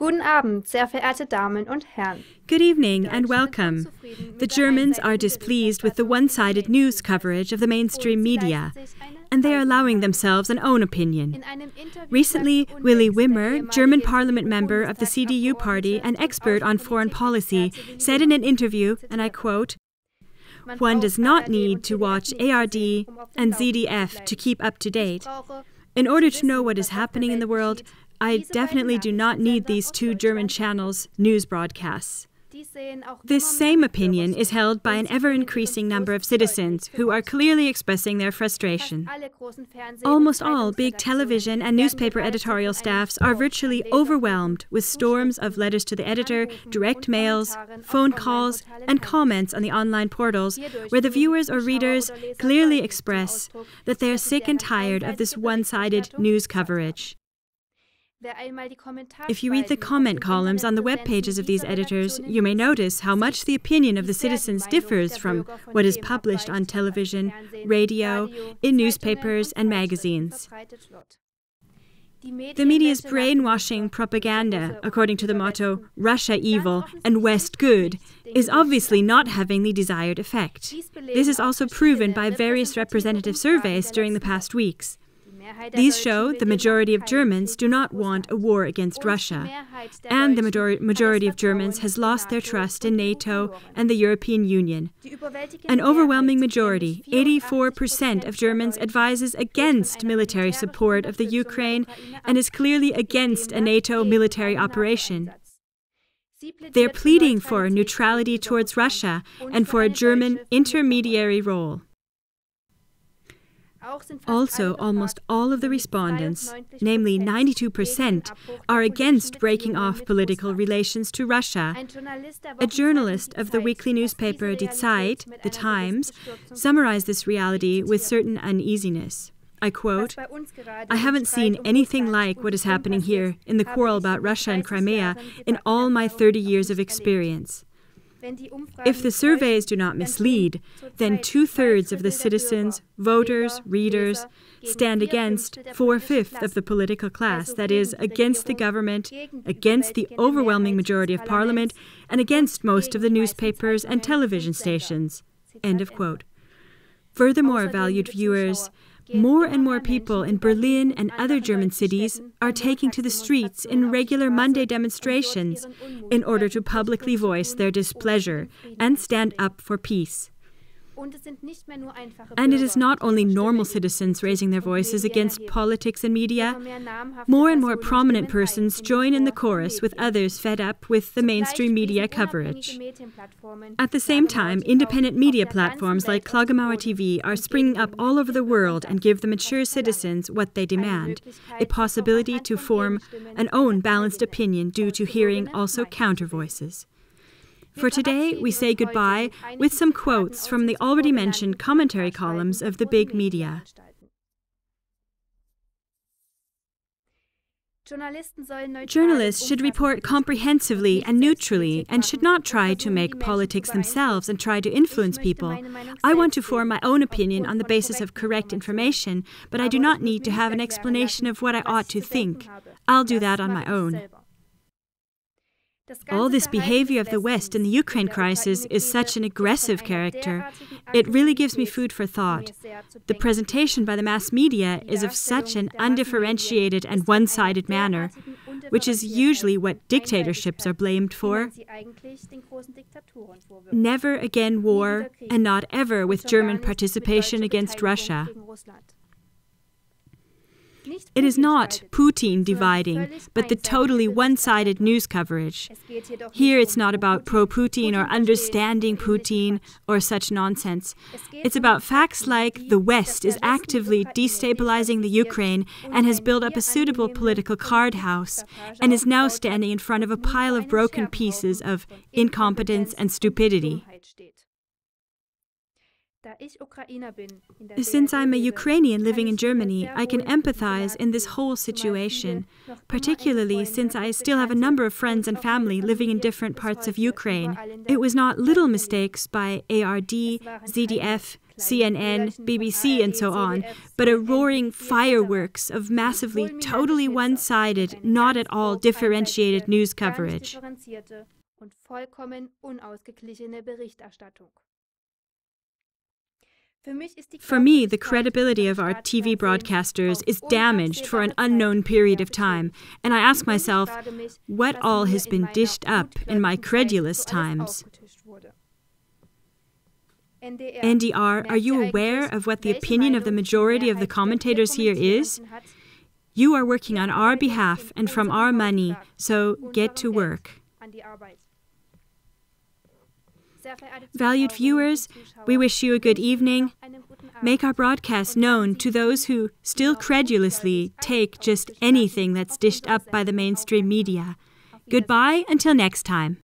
Guten Abend, sehr verehrte Damen und Herren. Good evening and welcome. The Germans are displeased with the one sided news coverage of the mainstream media, and they are allowing themselves an own opinion. Recently, Willy Wimmer, German parliament member of the CDU party and expert on foreign policy, said in an interview, and I quote, One does not need to watch ARD and ZDF to keep up to date. In order to know what is happening in the world, I definitely do not need these two German channels' news broadcasts. This same opinion is held by an ever increasing number of citizens who are clearly expressing their frustration. Almost all big television and newspaper editorial staffs are virtually overwhelmed with storms of letters to the editor, direct mails, phone calls, and comments on the online portals where the viewers or readers clearly express that they are sick and tired of this one sided news coverage. If you read the comment columns on the web pages of these editors, you may notice how much the opinion of the citizens differs from what is published on television, radio, in newspapers, and magazines. The media's brainwashing propaganda, according to the motto Russia evil and West good, is obviously not having the desired effect. This is also proven by various representative surveys during the past weeks. These show the majority of Germans do not want a war against Russia, and the majority of Germans has lost their trust in NATO and the European Union. An overwhelming majority, 84% of Germans, advises against military support of the Ukraine and is clearly against a NATO military operation. They are pleading for neutrality towards Russia and for a German intermediary role. Also, almost all of the respondents, namely 92%, are against breaking off political relations to Russia. A journalist of the weekly newspaper Die Zeit, The Times, summarized this reality with certain uneasiness. I quote, I haven't seen anything like what is happening here in the quarrel about Russia and Crimea in all my 30 years of experience. If the surveys do not mislead, then two thirds of the citizens, voters, readers, stand against four fifths of the political class, that is, against the government, against the overwhelming majority of parliament, and against most of the newspapers and television stations. End of quote. Furthermore, valued viewers, more and more people in Berlin and other German cities are taking to the streets in regular Monday demonstrations in order to publicly voice their displeasure and stand up for peace. And it is not only normal citizens raising their voices against politics and media. More and more prominent persons join in the chorus with others fed up with the mainstream media coverage. At the same time, independent media platforms like Klagemauer TV are springing up all over the world and give the mature citizens what they demand a possibility to form an own balanced opinion due to hearing also counter voices. For today, we say goodbye with some quotes from the already mentioned commentary columns of the big media. Journalists should report comprehensively and neutrally and should not try to make politics themselves and try to influence people. I want to form my own opinion on the basis of correct information, but I do not need to have an explanation of what I ought to think. I'll do that on my own. All this behavior of the West in the Ukraine crisis is such an aggressive character. It really gives me food for thought. The presentation by the mass media is of such an undifferentiated and one sided manner, which is usually what dictatorships are blamed for. Never again war, and not ever with German participation against Russia. It is not Putin dividing, but the totally one sided news coverage. Here it's not about pro Putin or understanding Putin or such nonsense. It's about facts like the West is actively destabilizing the Ukraine and has built up a suitable political card house and is now standing in front of a pile of broken pieces of incompetence and stupidity. Since I'm a Ukrainian living in Germany, I can empathize in this whole situation, particularly since I still have a number of friends and family living in different parts of Ukraine. It was not little mistakes by ARD, ZDF, CNN, BBC, and so on, but a roaring fireworks of massively, totally one sided, not at all differentiated news coverage. For me, the credibility of our TV broadcasters is damaged for an unknown period of time, and I ask myself, what all has been dished up in my credulous times? NDR, are you aware of what the opinion of the majority of the commentators here is? You are working on our behalf and from our money, so get to work. Valued viewers, we wish you a good evening. Make our broadcast known to those who still credulously take just anything that's dished up by the mainstream media. Goodbye until next time.